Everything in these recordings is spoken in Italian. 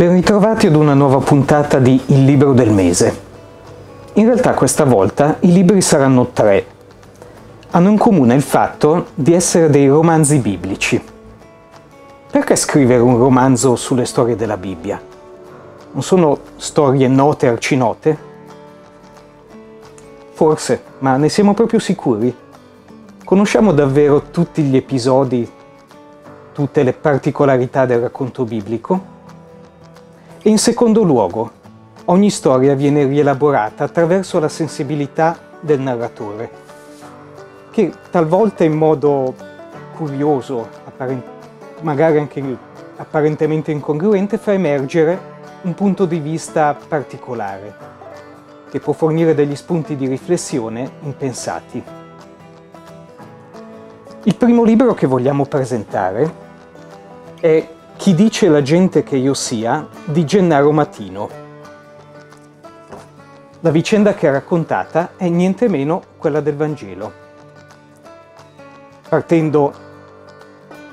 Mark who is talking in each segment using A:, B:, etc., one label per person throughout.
A: Ben ritrovati ad una nuova puntata di Il libro del mese. In realtà questa volta i libri saranno tre. Hanno in comune il fatto di essere dei romanzi biblici. Perché scrivere un romanzo sulle storie della Bibbia? Non sono storie note arcinote? Forse, ma ne siamo proprio sicuri? Conosciamo davvero tutti gli episodi, tutte le particolarità del racconto biblico? E in secondo luogo, ogni storia viene rielaborata attraverso la sensibilità del narratore, che talvolta in modo curioso, magari anche apparentemente incongruente, fa emergere un punto di vista particolare, che può fornire degli spunti di riflessione impensati. Il primo libro che vogliamo presentare è chi dice la gente che io sia di Gennaro Matino. La vicenda che è raccontata è niente meno quella del Vangelo. Partendo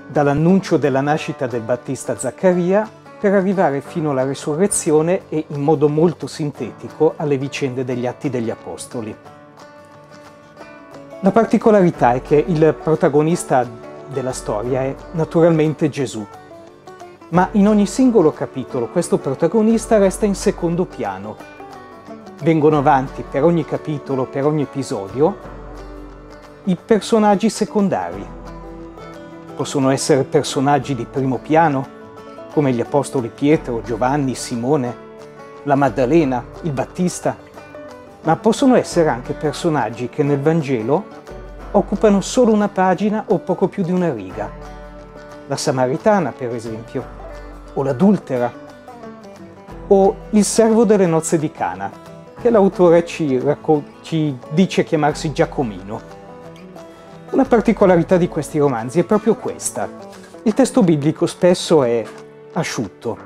A: dall'annuncio della nascita del Battista Zaccaria per arrivare fino alla risurrezione e in modo molto sintetico alle vicende degli Atti degli Apostoli. La particolarità è che il protagonista della storia è naturalmente Gesù, ma in ogni singolo capitolo questo protagonista resta in secondo piano. Vengono avanti per ogni capitolo, per ogni episodio, i personaggi secondari. Possono essere personaggi di primo piano, come gli apostoli Pietro, Giovanni, Simone, la Maddalena, il Battista, ma possono essere anche personaggi che nel Vangelo occupano solo una pagina o poco più di una riga. La Samaritana, per esempio, o l'adultera, o il servo delle nozze di Cana, che l'autore ci, ci dice chiamarsi Giacomino. Una particolarità di questi romanzi è proprio questa. Il testo biblico spesso è asciutto.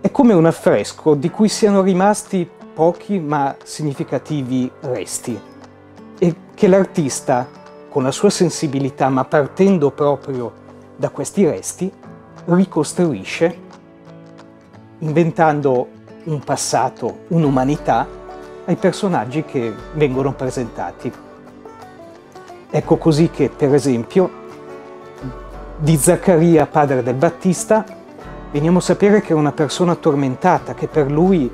A: È come un affresco di cui siano rimasti pochi ma significativi resti e che l'artista, con la sua sensibilità, ma partendo proprio da questi resti, ricostruisce inventando un passato, un'umanità ai personaggi che vengono presentati. Ecco così che, per esempio, di Zaccaria, padre del Battista, veniamo a sapere che era una persona tormentata, che per lui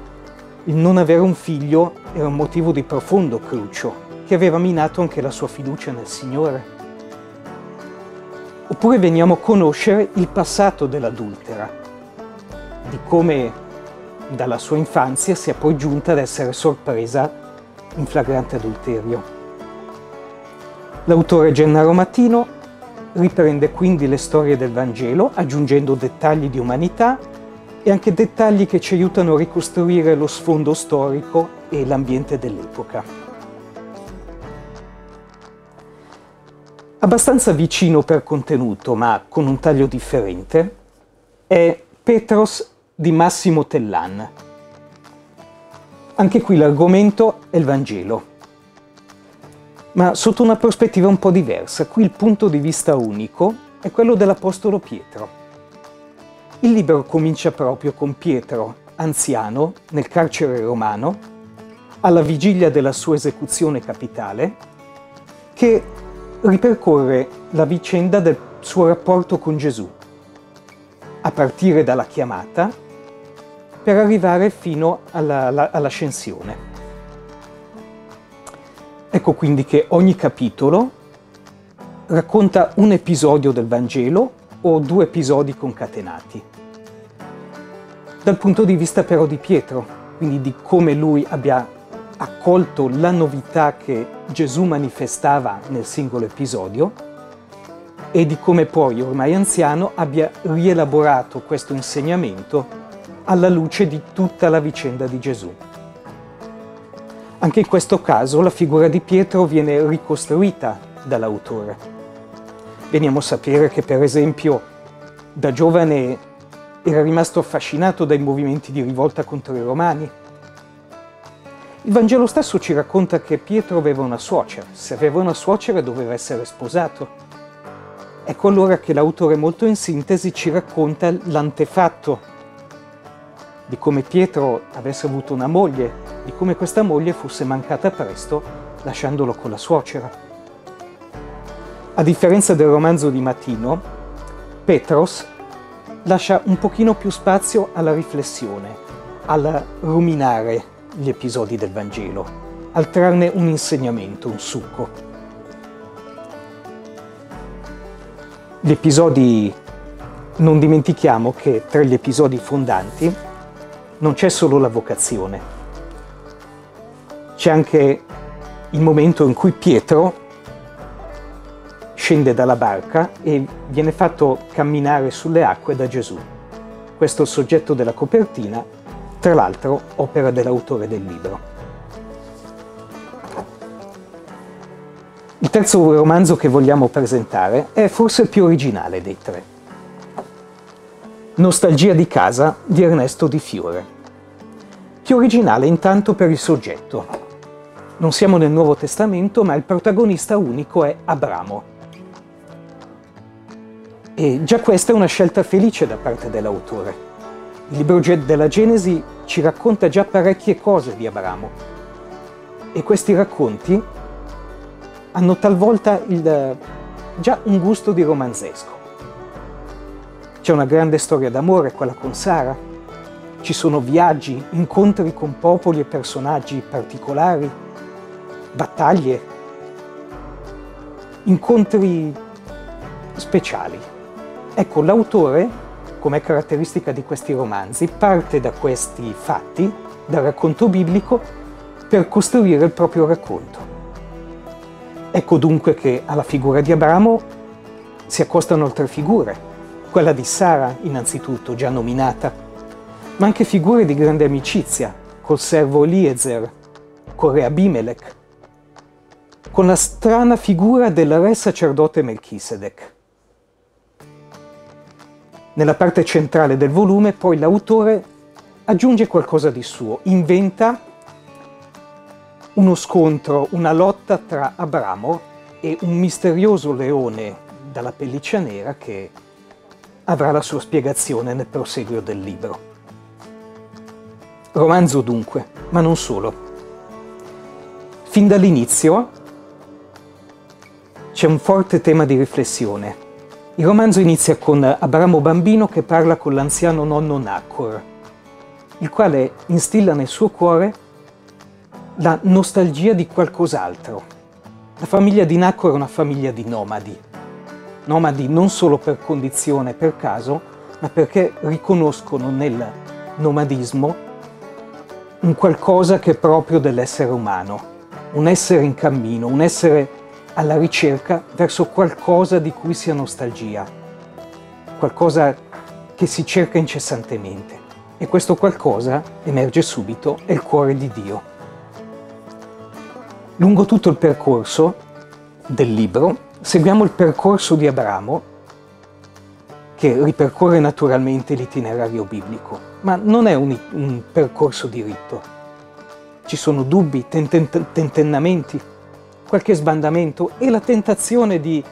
A: il non avere un figlio era un motivo di profondo crucio, che aveva minato anche la sua fiducia nel Signore. Oppure veniamo a conoscere il passato dell'adultera, di come dalla sua infanzia sia poi giunta ad essere sorpresa in flagrante adulterio. L'autore Gennaro Mattino riprende quindi le storie del Vangelo aggiungendo dettagli di umanità e anche dettagli che ci aiutano a ricostruire lo sfondo storico e l'ambiente dell'epoca. Abbastanza vicino per contenuto, ma con un taglio differente, è Petros di Massimo Tellan. Anche qui l'argomento è il Vangelo, ma sotto una prospettiva un po' diversa. Qui il punto di vista unico è quello dell'Apostolo Pietro. Il libro comincia proprio con Pietro, anziano, nel carcere romano, alla vigilia della sua esecuzione capitale, che ripercorre la vicenda del suo rapporto con Gesù, a partire dalla chiamata per arrivare fino alla, alla, all'ascensione. Ecco quindi che ogni capitolo racconta un episodio del Vangelo o due episodi concatenati. Dal punto di vista però di Pietro, quindi di come lui abbia accolto la novità che Gesù manifestava nel singolo episodio e di come poi, ormai anziano, abbia rielaborato questo insegnamento alla luce di tutta la vicenda di Gesù. Anche in questo caso la figura di Pietro viene ricostruita dall'autore. Veniamo a sapere che per esempio da giovane era rimasto affascinato dai movimenti di rivolta contro i romani, il Vangelo stesso ci racconta che Pietro aveva una suocera, se aveva una suocera doveva essere sposato. Ecco allora che l'autore molto in sintesi ci racconta l'antefatto di come Pietro avesse avuto una moglie, di come questa moglie fosse mancata presto lasciandolo con la suocera. A differenza del romanzo di Matino, Petros lascia un pochino più spazio alla riflessione, al ruminare gli episodi del Vangelo, al trarne un insegnamento, un succo. Gli episodi, non dimentichiamo che tra gli episodi fondanti non c'è solo la vocazione, c'è anche il momento in cui Pietro scende dalla barca e viene fatto camminare sulle acque da Gesù. Questo soggetto della copertina, tra l'altro opera dell'autore del libro. Il terzo romanzo che vogliamo presentare è forse il più originale dei tre. Nostalgia di casa di Ernesto Di Fiore. Più originale intanto per il soggetto. Non siamo nel Nuovo Testamento, ma il protagonista unico è Abramo. E già questa è una scelta felice da parte dell'autore. Il libro della Genesi ci racconta già parecchie cose di Abramo e questi racconti hanno talvolta il, già un gusto di romanzesco. C'è una grande storia d'amore, quella con Sara. Ci sono viaggi, incontri con popoli e personaggi particolari, battaglie, incontri speciali. Ecco, l'autore, come caratteristica di questi romanzi, parte da questi fatti, dal racconto biblico, per costruire il proprio racconto. Ecco dunque che alla figura di Abramo si accostano altre figure, quella di Sara innanzitutto, già nominata, ma anche figure di grande amicizia, col servo Eliezer, con re Abimelech, con la strana figura del re sacerdote Melchisedec. Nella parte centrale del volume poi l'autore aggiunge qualcosa di suo, inventa uno scontro, una lotta tra Abramo e un misterioso leone dalla pelliccia nera che avrà la sua spiegazione nel proseguio del libro. Romanzo dunque, ma non solo. Fin dall'inizio c'è un forte tema di riflessione. Il romanzo inizia con Abramo bambino che parla con l'anziano nonno Nacor, il quale instilla nel suo cuore la nostalgia di qualcos'altro. La famiglia di Nacor è una famiglia di nomadi, nomadi non solo per condizione, per caso, ma perché riconoscono nel nomadismo un qualcosa che è proprio dell'essere umano, un essere in cammino, un essere alla ricerca verso qualcosa di cui sia nostalgia, qualcosa che si cerca incessantemente. E questo qualcosa emerge subito, è il cuore di Dio. Lungo tutto il percorso del libro seguiamo il percorso di Abramo, che ripercorre naturalmente l'itinerario biblico, ma non è un, un percorso diritto. Ci sono dubbi, tentennamenti, qualche sbandamento e la tentazione di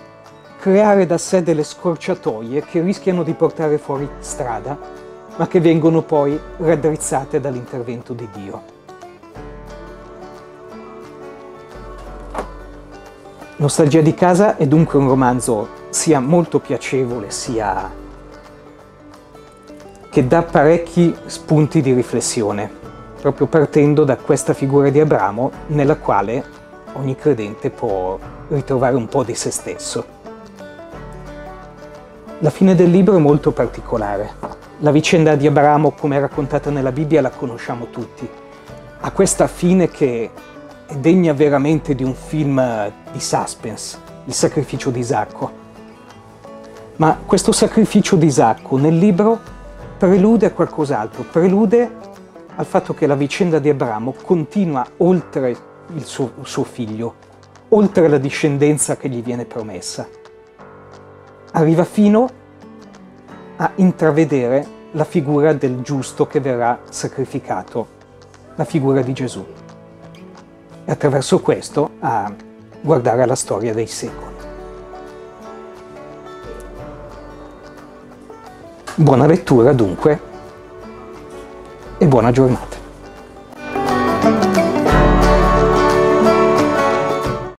A: creare da sé delle scorciatoie che rischiano di portare fuori strada, ma che vengono poi raddrizzate dall'intervento di Dio. Nostalgia di casa è dunque un romanzo sia molto piacevole sia che dà parecchi spunti di riflessione, proprio partendo da questa figura di Abramo nella quale ogni credente può ritrovare un po' di se stesso. La fine del libro è molto particolare. La vicenda di Abramo, come raccontata nella Bibbia, la conosciamo tutti. Ha questa fine che è degna veramente di un film di suspense, il sacrificio di Isacco. Ma questo sacrificio di Isacco nel libro prelude a qualcos'altro, prelude al fatto che la vicenda di Abramo continua oltre il suo, suo figlio, oltre la discendenza che gli viene promessa. Arriva fino a intravedere la figura del giusto che verrà sacrificato, la figura di Gesù e attraverso questo a guardare alla storia dei secoli. Buona lettura dunque e buona giornata.